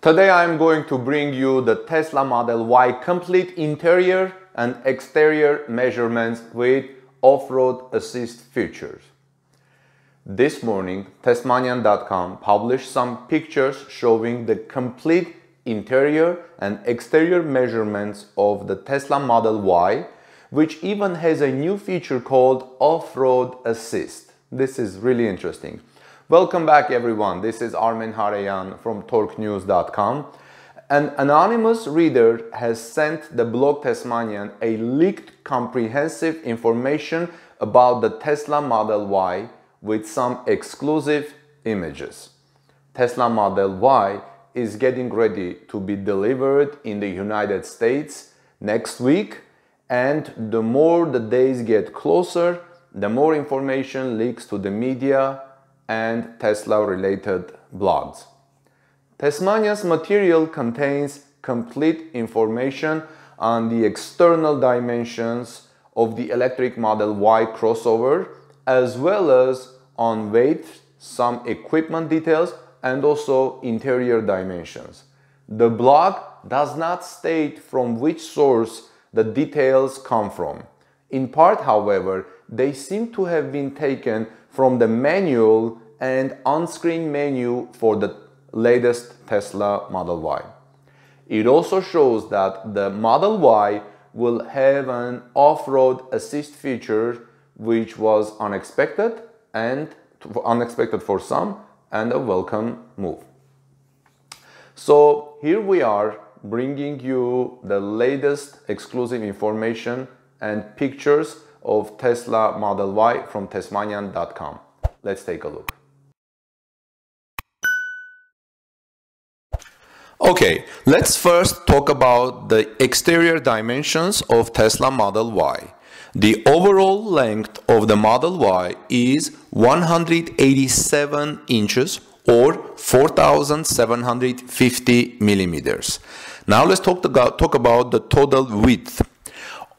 Today I'm going to bring you the Tesla Model Y complete interior and exterior measurements with off-road assist features. This morning, Tesmanian.com published some pictures showing the complete interior and exterior measurements of the Tesla Model Y, which even has a new feature called Off-Road Assist. This is really interesting. Welcome back everyone, this is Armen Hareyan from TorqueNews.com. An anonymous reader has sent the blog Tesmanian a leaked comprehensive information about the Tesla Model Y with some exclusive images. Tesla Model Y is getting ready to be delivered in the United States next week and the more the days get closer, the more information leaks to the media and Tesla related blogs. Tesmanian's material contains complete information on the external dimensions of the electric Model Y crossover as well as on weight, some equipment details and also interior dimensions. The blog does not state from which source the details come from. In part, however, they seem to have been taken from the manual and on-screen menu for the latest Tesla Model Y. It also shows that the Model Y will have an off-road assist feature which was unexpected and unexpected for some and a welcome move. So here we are bringing you the latest exclusive information and pictures of Tesla Model Y from Tesmanian.com. Let's take a look. Okay, let's first talk about the exterior dimensions of Tesla Model Y. The overall length of the Model Y is 187 inches or 4750 millimeters. Now let's talk about, talk about the total width.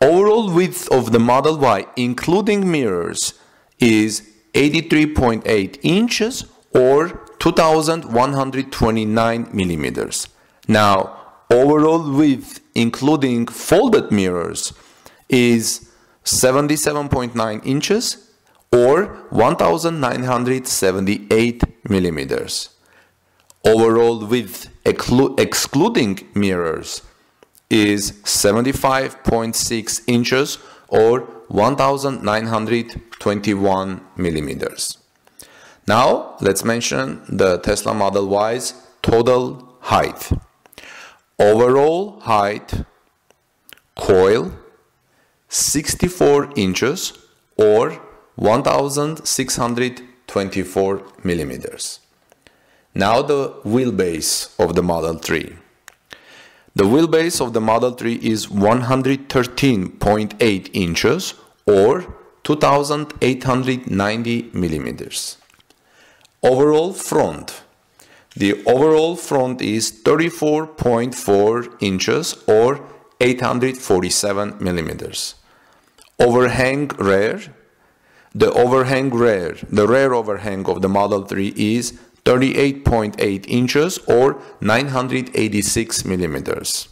Overall width of the Model Y including mirrors is 83.8 inches or 2129 millimeters. Now overall width including folded mirrors is 77.9 inches or 1978 millimeters. Overall width excluding mirrors is 75.6 inches or 1921 millimeters. Now let's mention the Tesla Model Y's total height. Overall height, coil, 64 inches or 1624 millimeters. Now the wheelbase of the Model 3. The wheelbase of the Model 3 is 113.8 inches or 2890 millimeters. Overall front. The overall front is 34.4 inches or 847 millimeters overhang rear. The overhang rear, the rear overhang of the Model 3 is 38.8 inches or 986 millimeters.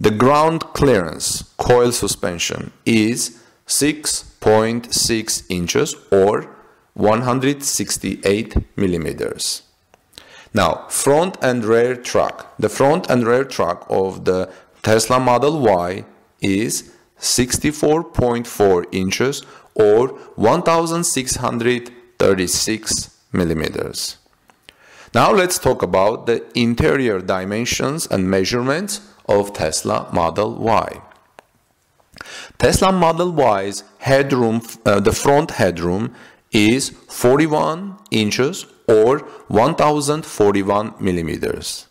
The ground clearance coil suspension is 6.6 inches or 168 millimeters. Now, front and rear truck. The front and rear truck of the Tesla Model Y is 64.4 inches or 1636 millimeters. Now let's talk about the interior dimensions and measurements of Tesla Model Y. Tesla Model Y's headroom, uh, the front headroom is 41 inches or 1041 millimeters.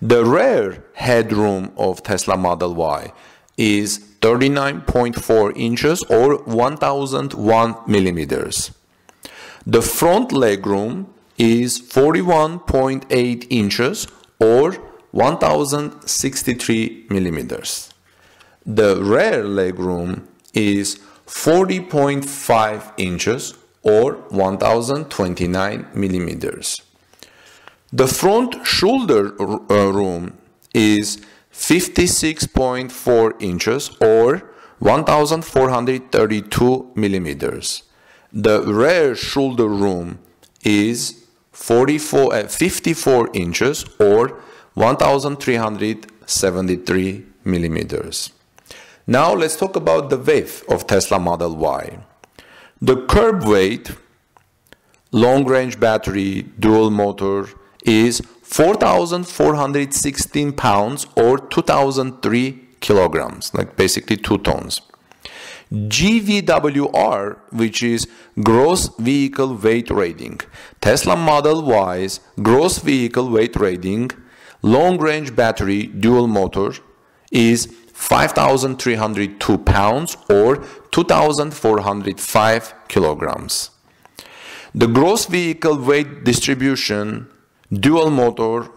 The rear headroom of Tesla Model Y is 39.4 inches or 1001 millimeters. The front legroom is 41.8 inches or 1063 millimeters. The rear legroom is 40.5 inches or 1029 millimeters. The front shoulder uh, room is 56.4 inches or 1432 millimeters. The rear shoulder room is 44, uh, 54 inches or 1373 millimeters. Now let's talk about the width of Tesla Model Y. The curb weight, long range battery, dual motor is 4,416 pounds or 2,003 kilograms, like basically two tons. GVWR, which is gross vehicle weight rating. Tesla Model Y's gross vehicle weight rating, long range battery, dual motor, is 5,302 pounds or 2,405 kilograms. The gross vehicle weight distribution dual motor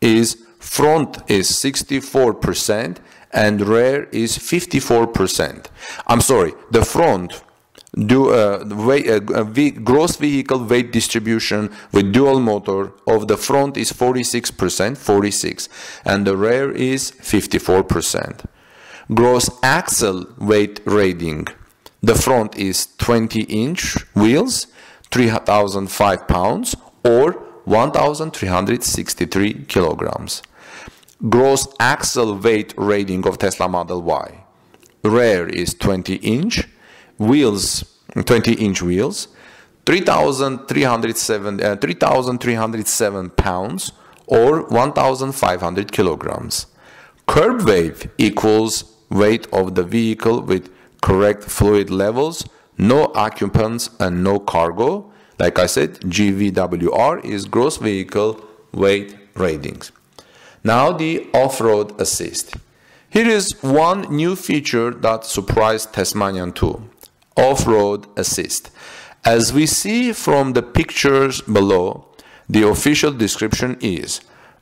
is front is 64% and rear is 54%. I'm sorry, the front do uh, weight, uh, gross vehicle weight distribution with dual motor of the front is 46%, 46, and the rear is 54%. Gross axle weight rating, the front is 20 inch wheels, 3005 pounds or 1363 kilograms. Gross axle weight rating of Tesla Model Y. Rear is 20 inch, wheels 20 inch wheels 3,307 uh, 3,307 pounds or 1,500 kilograms. Curb weight equals weight of the vehicle with correct fluid levels, no occupants and no cargo. Like I said, GVWR is gross vehicle weight ratings. Now the off-road assist. Here is one new feature that surprised Tesmanian 2 off-road assist. As we see from the pictures below, the official description is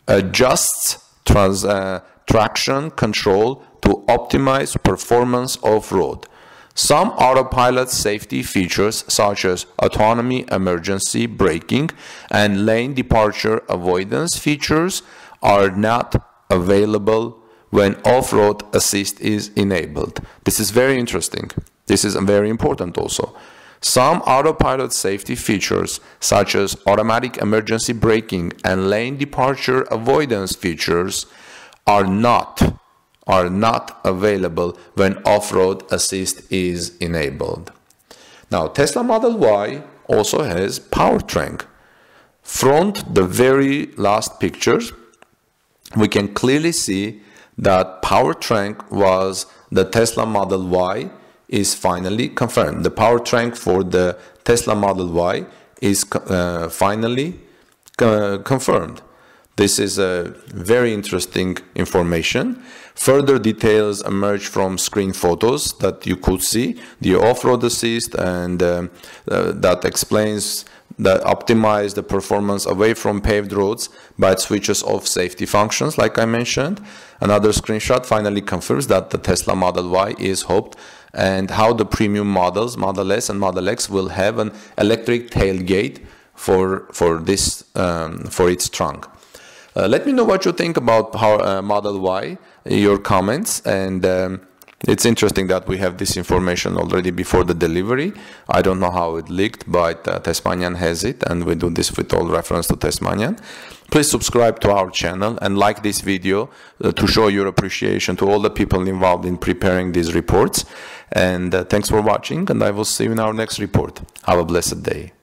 adjusts trans, uh, traction control to optimize performance off-road. Some autopilot safety features such as autonomy emergency braking and lane departure avoidance features are not available when off-road assist is enabled. This is very interesting. This is very important also. Some autopilot safety features, such as automatic emergency braking and lane departure avoidance features, are not are not available when off-road assist is enabled. Now, Tesla Model Y also has powertrain. Front the very last pictures, we can clearly see that powertrain was the Tesla Model Y is finally confirmed. The powertrain for the Tesla Model Y is uh, finally uh, confirmed. This is a very interesting information. Further details emerge from screen photos that you could see, the off-road assist and uh, uh, that explains that optimize the performance away from paved roads by it switches off safety functions like I mentioned. Another screenshot finally confirms that the Tesla Model Y is hoped and how the premium models, Model S and Model X, will have an electric tailgate for for this um, for its trunk. Uh, let me know what you think about Power, uh, Model Y, your comments, and um, it's interesting that we have this information already before the delivery. I don't know how it leaked, but uh, Tesmanian has it, and we do this with all reference to Tesmanian. Please subscribe to our channel and like this video uh, to show your appreciation to all the people involved in preparing these reports. And uh, thanks for watching, and I will see you in our next report. Have a blessed day.